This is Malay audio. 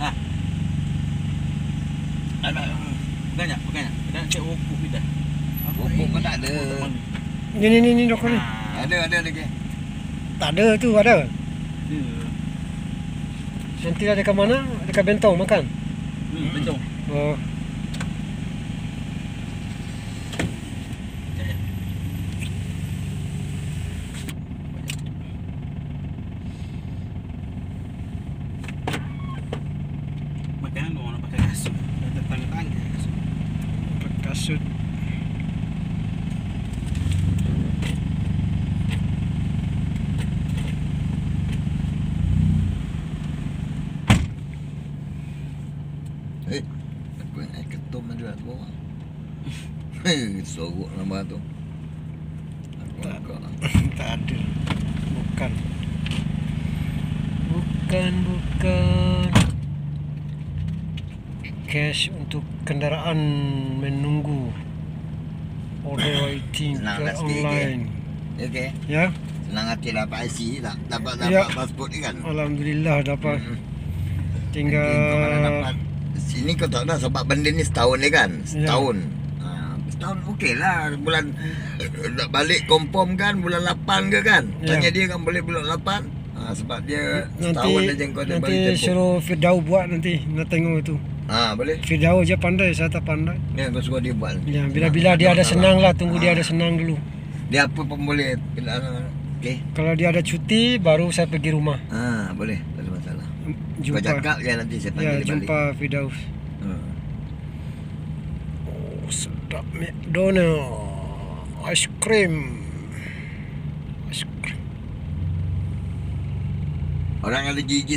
Ha. Anak bukan nak, bukan nak. Dah cek wokuk ni dah. Wokuk pun tak ada. Ni ni ni ni doktor ni. Ha. Ada ada lagi. Tak ada tu ada. Ya. Nanti ada dekat mana? Dekat bentong makan. Hmm, betul. Oh. Sekejap, sekejap. Makan orang nak pakai kasut. Dah tertangga-tangga kasut. Kasut. Eh, aku nak ketum ada kat bawah. Hei, sorok nama tu. Aku Tak. angkat. tak ada. Bukan. Bukan, bukan. Cash untuk kendaraan menunggu. Order waiting ke nak sikit, online. Okey. Ya, Senang hati dapat IC tak? Dapat dapat Ya. pasport ni kan? Alhamdulillah dapat. Hmm. Tinggal kau dapat Sini kau tak tahu sebab benda ni setahun ni kan Ya. Setahun ha, Setahun okey lah Bulan Nak balik confirm kan Bulan 8 ke kan Ya. Tanya dia kan boleh bulan 8 ha, Sebab dia nanti setahun aja kau nanti bagi tempoh suruh Firdau buat nanti nak tengok itu. ha, Boleh Firdau je pandai, saya tak pandai. Ni kau suruh dia buat Ya, bila-bila dia ada senang lah, tunggu dia ada senang dulu. Dia apa pun boleh Bila Okey Kalau dia ada cuti, baru saya pergi rumah. ha, Boleh Tak ada masalah Jumpa. Kau cakap je nanti saya panggil Ya, dia jumpa balik Firdaus. ha. Oh, sedap McDonald. Ice cream. Ice cream. Orang ada gigi